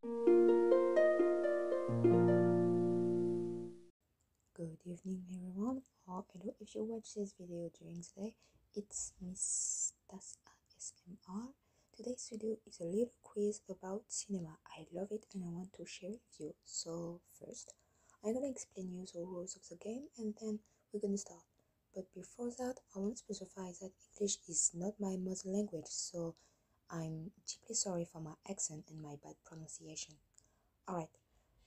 Good evening everyone or hello if you watch this video during the day it's Miss Tas ASMR. Today's video is a little quiz about cinema. I love it and I want to share it with you. So first I'm gonna explain you the rules of the game and then we're gonna start. But before that I want to specify that English is not my mother language so I'm deeply sorry for my accent and my bad pronunciation. Alright,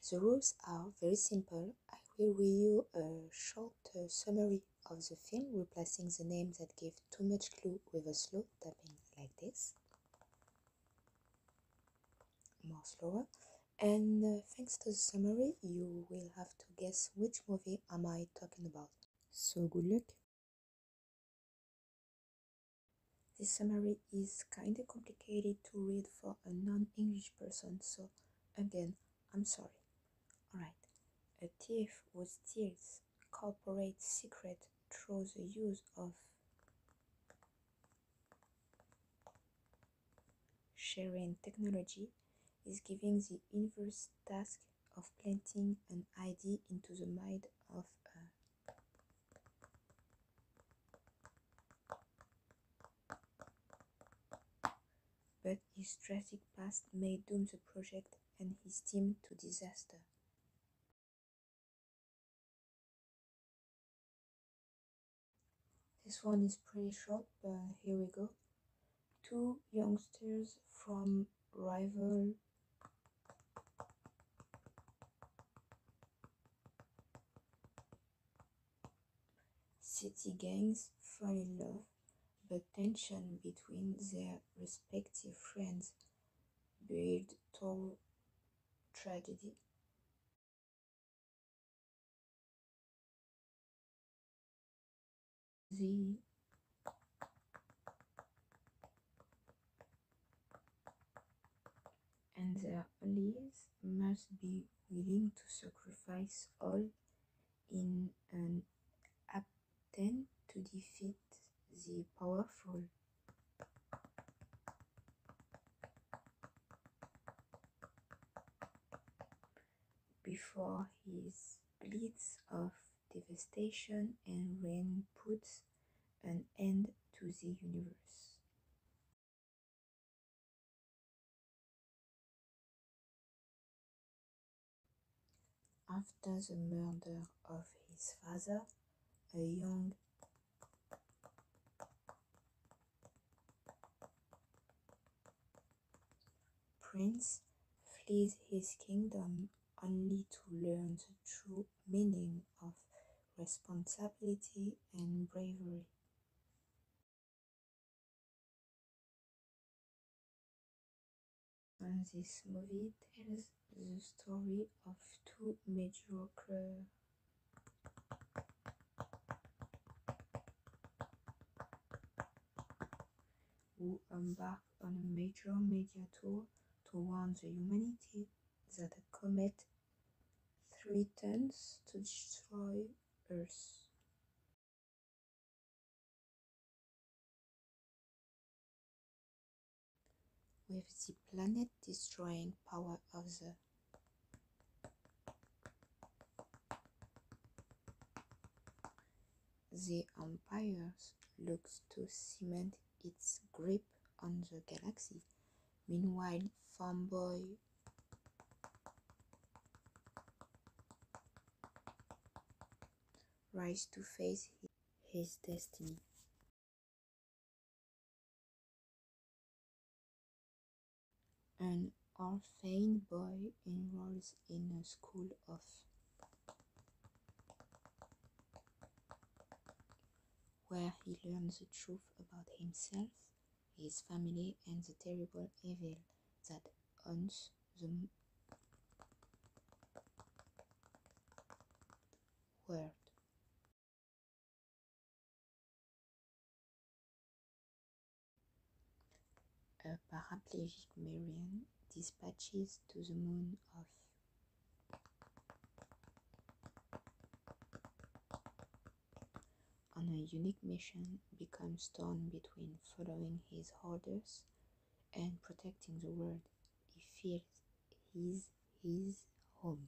the rules are very simple. I will read you a short uh, summary of the film, replacing the names that give too much clue with a slow tapping like this. More slower. And uh, thanks to the summary, you will have to guess which movie am I talking about. So good luck. This summary is kinda complicated to read for a non-English person, so again, I'm sorry. Alright, a thief who steals corporate secret through the use of sharing technology is giving the inverse task of planting an ID into the mind of a but his tragic past may doom the project and his team to disaster. This one is pretty short, but here we go. Two youngsters from rival city gangs fall in love, but tension between their respective friends build toward tragedy. The and their allies must be willing to sacrifice all in an attempt to defeat the powerful. Before his blitz of devastation and rain puts an end to the universe. After the murder of his father, a young prince flees his kingdom only to learn the true meaning of responsibility and bravery. And this movie tells the story of two mediocre who embark on a major media tour to warn the humanity that a comet threatens to destroy Earth. With the planet destroying power of the the Empire looks to cement its grip on the galaxy. Meanwhile, Fanboy rise to face his destiny. An orphan boy enrolls in a school of where he learns the truth about himself, his family, and the terrible evil that haunts the world. A paraplegic Marion dispatches to the moon of on a unique mission becomes torn between following his orders and protecting the world. He feels is his home.